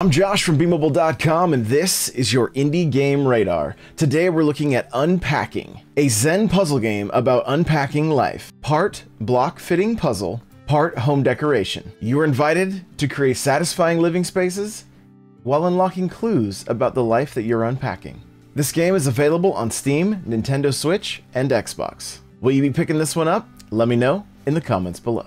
I'm Josh from Beamable.com, and this is your Indie Game Radar. Today we're looking at Unpacking, a Zen puzzle game about unpacking life. Part block fitting puzzle, part home decoration. You are invited to create satisfying living spaces while unlocking clues about the life that you're unpacking. This game is available on Steam, Nintendo Switch, and Xbox. Will you be picking this one up? Let me know in the comments below.